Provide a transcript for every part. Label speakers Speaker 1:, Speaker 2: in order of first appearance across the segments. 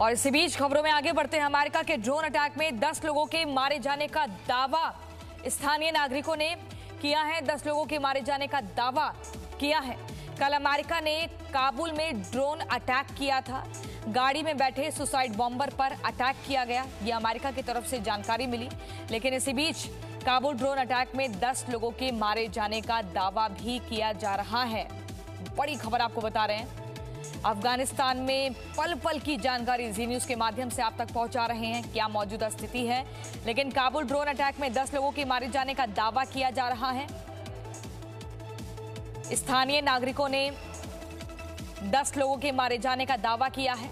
Speaker 1: और इसी बीच खबरों में आगे बढ़ते हैं। अमेरिका के ड्रोन अटैक में 10 लोगों के मारे जाने का दावा स्थानीय नागरिकों ने किया है। 10 लोगों के मारे जाने का दावा किया है। कल अमेरिका ने काबुल में ड्रोन अटैक किया था। गाड़ी में बैठे सुसाइड बॉम्बर पर अटैक किया गया। ये अमेरिका की तरफ़ से जानकारी मिली। लेकिन इसी बीच काबुल ड्रोन अटैक में 10 लोगों के मारे जाने का दावा भी किया जा रहा है। बड़ी खबर आपको बता रहे हैं। अफ़गानिस्तान में पल पल की जानकारी जी न्यूज़ के माध्यम से आप तक पहुँचा रहे हैं। क्या मौजूदा स्थिति है? लेकिन काबुल ड्रोन अटैक में 10 लोगों के मारे जाने का दावा किया जा रहा है। स्थानीय नागरिकों ने 10 लोगों के मारे जाने का दावा किया है।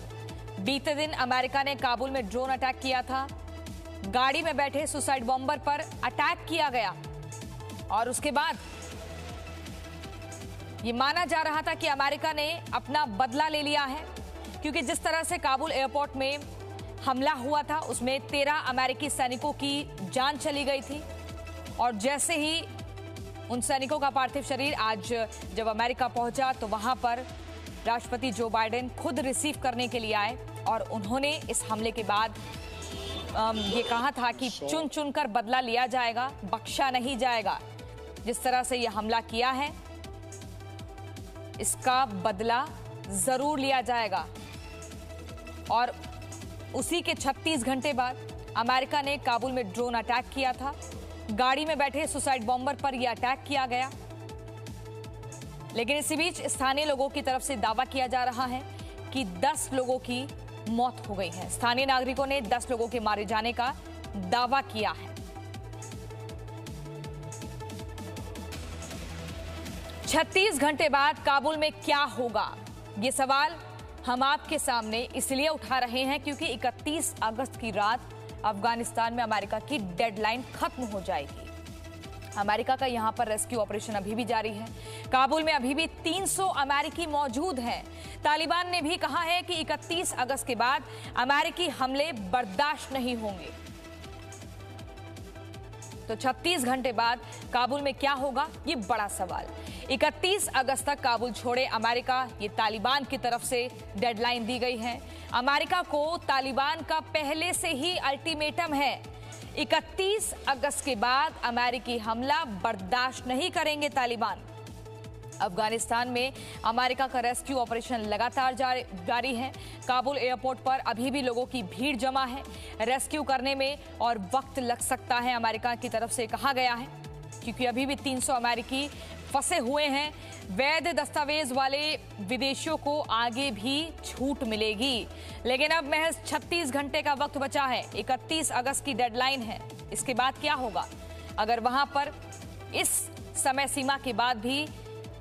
Speaker 1: बीते दिन अमेरिका ने काबुल में ड्रोन अटैक किया था। गाड़ी में बैठे सुसाइड बॉम्बर पर अटैक किया गया। और उसके बाद ये माना जा रहा था कि अमेरिका ने अपना बदला ले लिया है क्योंकि जिस तरह से काबुल एयरपोर्ट में हमला हुआ था उसमें तेरह अमेरिकी सैनिकों की जान चली गई थी। और जैसे ही उन सैनिकों का पार्थिव शरीर आज जब अमेरिका पहुँचा तो वहाँ पर राष्ट्रपति जो बाइडेन खुद रिसीव करने के लिए आए और उन्होंने इस हमले के बाद ये कहा था कि चुन चुन कर बदला लिया जाएगा बख्शा नहीं जाएगा। जिस तरह से यह हमला किया है इसका बदला ज़रूर लिया जाएगा। और उसी के 36 घंटे बाद अमेरिका ने काबुल में ड्रोन अटैक किया था। गाड़ी में बैठे सुसाइड बॉम्बर पर यह अटैक किया गया। लेकिन इसी बीच स्थानीय लोगों की तरफ़ से दावा किया जा रहा है कि 10 लोगों की मौत हो गई है। स्थानीय नागरिकों ने 10 लोगों के मारे जाने का दावा किया है। 36 घंटे बाद काबुल में क्या होगा? ये सवाल हम आपके सामने इसलिए उठा रहे हैं क्योंकि 31 अगस्त की रात अफ़गानिस्तान में अमेरिका की डेडलाइन खत्म हो जाएगी। अमेरिका का यहाँ पर रेस्क्यू ऑपरेशन अभी भी जारी है। काबुल में अभी भी 300 अमेरिकी मौजूद हैं। तालिबान ने भी कहा है कि 31 अगस्त के बाद अमेरिकी हमले बर्दाश्त नहीं होंगे। तो 36 घंटे बाद काबुल में क्या होगा? ये बड़ा सवाल। 31 अगस्त तक काबुल छोड़े अमेरिका। ये तालिबान की तरफ़ से डेडलाइन दी गई है। अमेरिका को तालिबान का पहले से ही अल्टीमेटम है। 31 अगस्त के बाद अमेरिकी हमला बर्दाश्त नहीं करेंगे तालिबान। अफ़गानिस्तान में अमेरिका का रेस्क्यू ऑपरेशन लगातार जारी है। काबुल एयरपोर्ट पर अभी भी लोगों की भीड़ जमा है। रेस्क्यू करने में और वक्त लग सकता है, अमेरिका की तरफ़ से कहा गया है। क्योंकि अभी भी 300 अमेरिकी फंसे हुए हैं। वैध दस्तावेज़ वाले विदेशियों को आगे भी छूट मिलेगी। लेकिन अब महज 36 घंटे का वक्त बचा है। 31 अगस्त की डेडलाइन है। इसके बाद क्या होगा? अगर वहाँ पर इस समय सीमा के बाद भी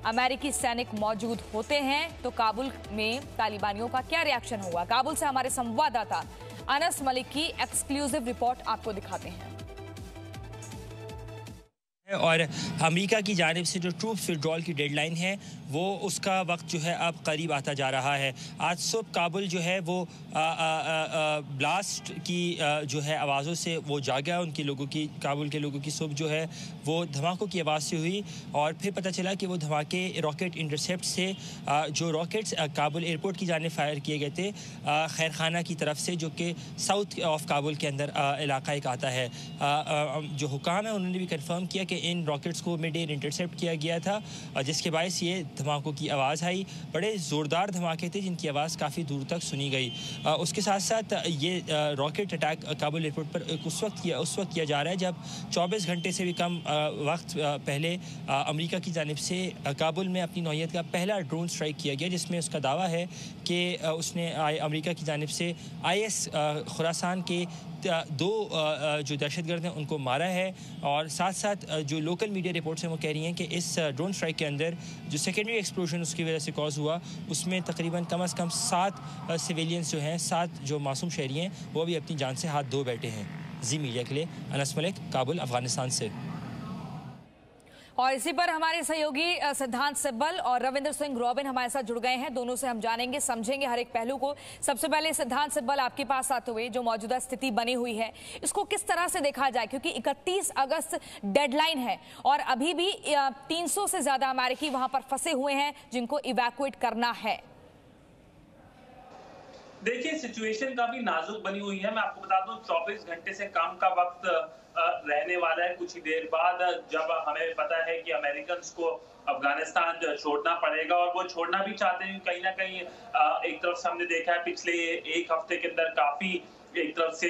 Speaker 1: अमेरिकी सैनिक मौजूद होते हैं तो काबुल में तालिबानियों का क्या रिएक्शन होगा? काबुल से हमारे संवाददाता अनस मलिक की एक्सक्लूसिव रिपोर्ट आपको दिखाते हैं।
Speaker 2: और अमेरिका की जानब से जो ट्रूप्स विड्रॉल की डेडलाइन है वो उसका वक्त जो है अब करीब आता जा रहा है। आज सुबह काबुल जो है वो आ, आ, आ, ब्लास्ट की आ, जो है आवाज़ों से वो जागा उनके लोगों की काबुल के लोगों की सुबह जो है वो धमाकों की आवाज़ से हुई और फिर पता चला कि वो धमाके रॉकेट इंटरसेप्ट से आ, जो रॉकेट्स काबुल एयरपोर्ट की जाने फायर किए गए थे खैर की तरफ़ से जो कि साउथ ऑफ़ काबुल के अंदर इलाका एक आता है। आ, आ, जो हुकाम है उन्होंने भी कन्फर्म किया कि कि इन रॉकेट्स को मिड एयर इंटरसेप्ट किया गया था जिसके बायस ये धमाकों की आवाज़ आई। बड़े ज़ोरदार धमाके थे, जिनकी आवाज़ काफ़ी दूर तक सुनी गई। उसके साथ साथ ये रॉकेट अटैक काबुल एयरपोर्ट पर उस वक्त किया, उस वक्त किया जा रहा है, जब 24 घंटे से भी कम वक्त पहले अमेरिका की जानब से काबुल में अपनी नौीयत का पहला ड्रोन स्ट्राइक किया गया, जिसमें उसका दावा है कि उसने अमेरिका की जानब से आई एस खुरासान के दो जो दहशतगर्द हैं, उनको मारा है और साथ साथ जो लोकल मीडिया रिपोर्ट्स हैं, वो कह रही हैं कि इस ड्रोन स्ट्राइक के अंदर जो सेकेंडरी एक्सप्लोजन उसकी वजह से कॉज हुआ, उसमें तकरीबन कम अज़ कम सात सिविलियंस जो हैं, सात जो मासूम शहरी हैं, वो भी अपनी जान से हाथ धो बैठे हैं। जी मीडिया के लिए, अनस मलिक, काबुल, अफ़गानिस्तान से।
Speaker 1: और इसी पर हमारे सहयोगी सिद्धांत सिब्बल और रविंद्र सिंह रॉबिन हमारे साथ जुड़ गए हैं। दोनों से हम जानेंगे, समझेंगे हर एक पहलू को। सबसे पहले सिद्धांत सिब्बल आपके पास आते हुए जो मौजूदा स्थिति बनी हुई है, इसको किस तरह से देखा जाए? क्योंकि 31 अगस्त डेडलाइन है और अभी भी 300 से ज़्यादा अमेरिकी वहाँ पर फंसे हुए हैं जिनको इवैक्यूएट करना है।
Speaker 3: देखिए सिचुएशन काफ़ी नाजुक बनी हुई है। मैं आपको बता दूँ 24 घंटे से कम का वक्त रहने वाला है। कुछ ही देर बाद जब हमें पता है कि अमेरिकन को अफ़गानिस्तान छोड़ना पड़ेगा और वो छोड़ना भी चाहते हैं, कहीं ना कहीं एक तरफ़ से हमने देखा है पिछले एक हफ़्ते के अंदर काफ़ी एक तरफ़ से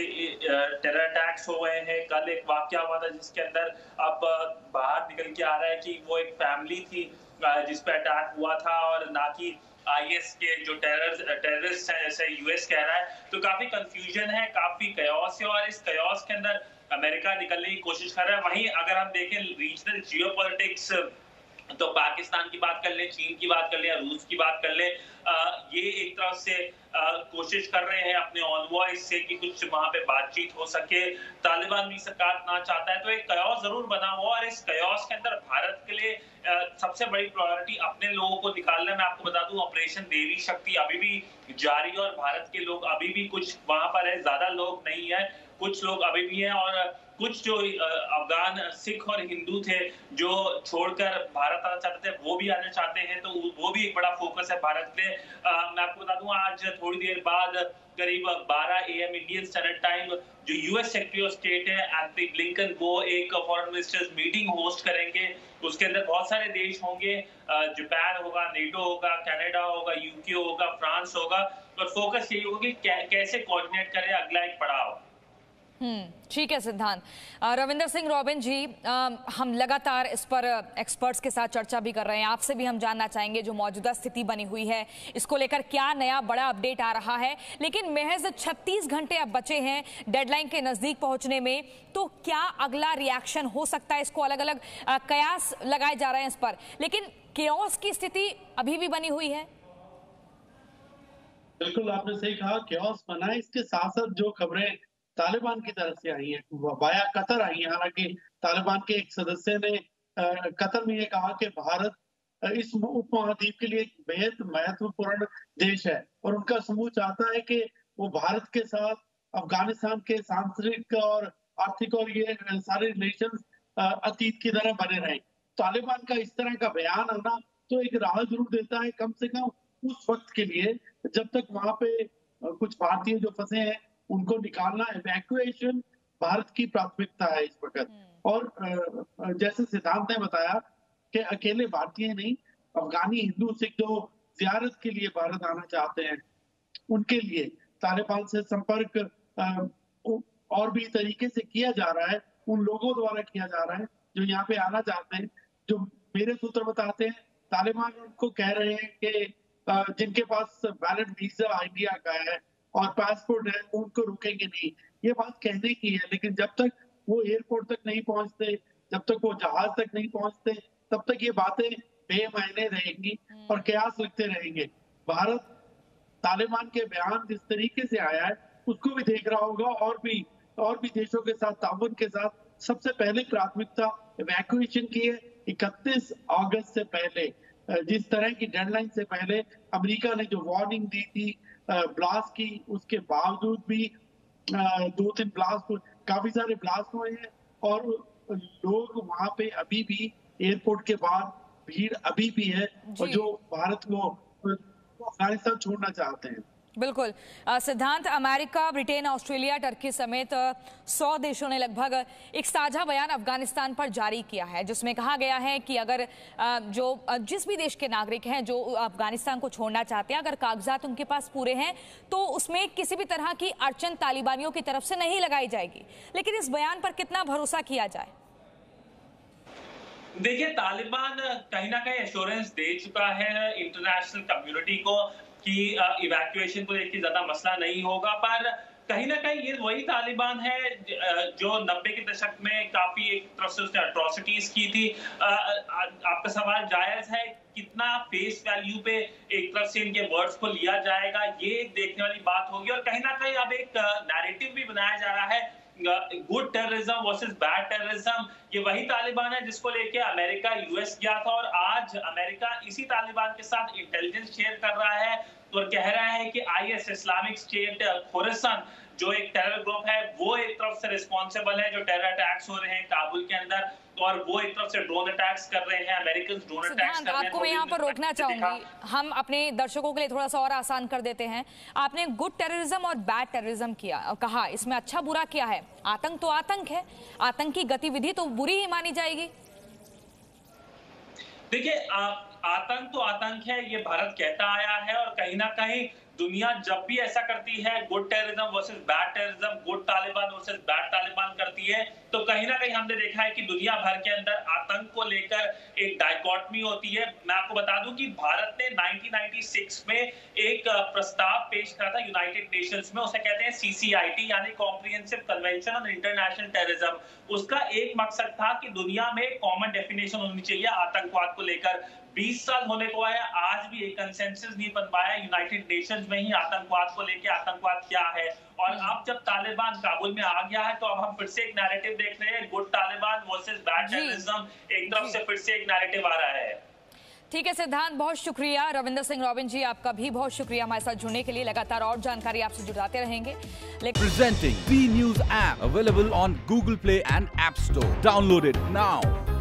Speaker 3: टेरर अटैक्स हो गए हैं। कल एक वाक्य हुआ था जिसके अंदर अब बाहर निकल के आ रहा है कि वो एक फैमिली थी जिस पे अटैक हुआ था और ना कि आईएस के जो टेरर टेररिस्ट हैं, जैसे यूएस कह रहा है। तो काफ़ी कंफ्यूजन है, काफ़ी कयास है और इस कयास के अंदर अमेरिका निकलने की कोशिश कर रहा है। वहीं अगर हम देखें रीजनल जियो तो पाकिस्तान की बात कर ले, चीन की बात कर ले रूस की बात कर ले ये एक तरफ़ से कोशिश कर रहे हैं अपने ऑन वॉइस से कि कुछ वहाँ पे बातचीत हो सके। तालिबान भी सरकार ना चाहता है तो एक कयास ज़रूर बना हुआ और इस कयास के अंदर भारत के लिए सबसे बड़ी प्रायोरिटी अपने लोगों को निकालना। मैं आपको बता दूँ ऑपरेशन देवी शक्ति अभी भी जारी है और भारत के लोग अभी भी कुछ वहाँ पर है, ज़्यादा लोग नहीं है। कुछ लोग अभी भी हैं और कुछ जो अफगान, सिख और हिंदू थे जो छोड़कर भारत आना चाहते थे, वो भी आना चाहते हैं तो वो भी एक बड़ा फोकस है भारत में मैं आपको बता दूँ, आज थोड़ी देर बाद करीब 12 एम इंडियन स्टैंडर्ड टाइम जो यूएस सेक्रेटरी ऑफ़ स्टेट है एंथनी ब्लिंकन वो एक फॉरेन मिनिस्टर्स मीटिंग होस्ट करेंगे। उसके अंदर बहुत सारे देश होंगे जापान होगा नेटो होगा कनाडा होगा यूके होगा फ्रांस होगा। और फोकस यही होगा कि कैसे कोऑर्डिनेट करें अगला एक पड़ाव।
Speaker 1: ठीक है सिद्धांत। रविंदर सिंह रॉबिन जी आ, हम लगातार इस पर एक्सपर्ट्स के साथ चर्चा भी कर रहे हैं। आपसे भी हम जानना चाहेंगे जो मौजूदा स्थिति बनी हुई है। इसको लेकर क्या नया बड़ा अपडेट आ रहा है। लेकिन महज 36 घंटे अब बचे हैं डेडलाइन के नज़दीक पहुँचने में। तो क्या अगला रिएक्शन हो सकता है? इसको अलग अलग आ, कयास लगाए जा रहे हैं इस पर। लेकिन केओस की स्थिति अभी भी बनी हुई है।
Speaker 4: बिल्कुल आपने सही कहा। क्योस बना इसके साथ साथ जो खबरें तालिबान की तरफ़ से आई है वाया कतर आई है। हालाँकि तालिबान के एक सदस्य ने कतर में ये कहा कि भारत इस उप महाद्वीप के लिए एक बेहद महत्वपूर्ण देश है और उनका समूह चाहता है कि वो भारत के साथ अफ़गानिस्तान के सांस्कृतिक और आर्थिक और ये सारे रिलेशन अतीत की तरह बने रहे। तालिबान का इस तरह का बयान आना तो एक राह ज़रूर देता है कम से कम उस वक्त के लिए जब तक वहाँ पे कुछ भारतीय जो फंसे हैं उनको निकालना इवैक्यूएशन भारत की प्राथमिकता है इस वक्त हम्म। और जैसे सिद्धांत ने बताया कि अकेले भारतीय नहीं अफगानी हिंदू सिख जो जियारत के लिए भारत आना चाहते हैं उनके लिए तालिबान से संपर्क और भी तरीके से किया जा रहा है उन लोगों द्वारा किया जा रहा है जो यहाँ पे आना चाहते हैं जो मेरे सूत्र बताते हैं तालिबान उनको कह रहे हैं कि जिनके पास वैलिड वीज़ा इंडिया का है और पासपोर्ट है उनको रुकेंगे नहीं। ये बात कहने की है लेकिन जब तक वो एयरपोर्ट तक नहीं पहुँचते जब तक वो जहाज़ तक नहीं पहुँचते तब तक ये बातें बेमायने रहेंगी हम्म। और कयास लगते रहेंगे। भारत तालिबान के बयान जिस तरीके से आया है उसको भी देख रहा होगा और भी और भी देशों के साथ ताउन के साथ सबसे पहले प्राथमिकता इवैक्यूएशन की है इकतीस अगस्त से पहले। जिस तरह की डेडलाइन से पहले अमेरिका ने जो वार्निंग दी थी ब्लास्ट की उसके बावजूद भी दो तीन ब्लास्ट काफ़ी सारे ब्लास्ट हुए हैं और लोग वहाँ पे अभी भी एयरपोर्ट के बाहर भीड़ अभी भी है और जो। भारत को अफ़गानिस्तान छोड़ना चाहते हैं।
Speaker 1: बिल्कुल। सिद्धांत, अमेरिका, ब्रिटेन, ऑस्ट्रेलिया, टर्की समेत सौ देशों ने लगभग एक साझा बयान अफ़गानिस्तान पर जारी किया है, जिसमें कहा गया है कि अगर जो जिस भी देश के नागरिक हैं जो अफ़गानिस्तान को छोड़ना चाहते हैं, अगर कागजात उनके पास पूरे हैं तो उसमें किसी भी तरह की अड़चन तालिबानियों की तरफ़ से नहीं लगाई जाएगी। लेकिन इस बयान पर कितना भरोसा किया जाए?
Speaker 3: देखिए, तालिबान कहीं ना कहीं एश्योरेंस दे चुका है इंटरनेशनल कम्युनिटी को कि इवैक्यूएशन को लेकर ज़्यादा मसला नहीं होगा, पर कहीं ना कहीं ये वही तालिबान है, जो नब्बे के दशक में काफ़ी एक तरफ़ से उसने अट्रॉसिटीज की थी। आपका सवाल जायज़ है, कितना फेस वैल्यू पे एक तरफ़ से इनके वर्ड्स को लिया जाएगा, ये एक देखने वाली बात होगी, और कहीं ना कहीं अब एक नैरेटिव भी बनाया जा रहा है good terrorism versus bad terrorism ये वही तालिबान है जिसको लेके अमेरिका यूएस गया था, और आज अमेरिका इसी तालिबान के साथ इंटेलिजेंस शेयर कर रहा है और कह रहा है कि आईएस इस्लामिक स्टेट खोरसन जो एक टेरर ग्रुप है वो एक तरफ़ से रिस्पॉन्सिबल है जो टेरर अटैक्स हो रहे हैं काबुल के अंदर और वो एक तरफ़ से ड्रोन अटैक्स कर रहे हैं अमेरिकन ड्रोन अटैक्स कर रहे हैं
Speaker 1: आपको मैं यहाँ पर रोकना चाहूँगी। हम अपने दर्शकों के लिए थोड़ा सा और आसान कर देते हैं। आपने गुड टेररिज्म और बैड टेररिज्म किया कहा इसमें अच्छा बुरा क्या है? आतंक तो आतंक है आतंकी गतिविधि तो बुरी ही मानी जाएगी।
Speaker 3: देखिए आतंक तो आतंक है, ये भारत कहता आया है और कहीं ना कहीं दुनिया जब भी ऐसा करती है good terrorism versus bad terrorism good Taliban versus bad Taliban करती है तो कहीं ना कहीं हमने देखा है कि दुनिया भर के अंदर आतंक को लेकर एक डायकॉटमी होती है। मैं आपको बता दूँ कि भारत ने 1996 में एक प्रस्ताव पेश करा था यूनाइटेड नेशंस में, उसे कहते हैं सीसीआईटी यानी comprehensive convention on international terrorism उसका एक मकसद था कि दुनिया में कॉमन डेफिनेशन होनी चाहिए आतंकवाद को लेकर। 20 साल होने को आया आज भी एक कंसेंसस नहीं बन पाया यूनाइटेड नेशंस में ही आतंकवाद को लेके आतंकवाद क्या है? और हम्म। अब जब तालिबान काबुल में आ गया है तो अब हम फिर से एक नैरेटिव देख रहे हैं good Taliban versus bad terrorism एक तरफ़ से फिर से एक नैरेटिव आ रहा है।
Speaker 1: ठीक है सिद्धांत बहुत शुक्रिया। रविंदर सिंह रॉबिन जी आपका भी बहुत शुक्रिया हमारे साथ जुड़ने के लिए। लगातार और जानकारी आपसे जुड़ाते रहेंगे।
Speaker 5: Presenting B news app available on Google Play and app store downloaded now